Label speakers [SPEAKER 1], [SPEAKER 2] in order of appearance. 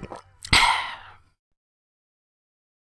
[SPEAKER 1] Bye.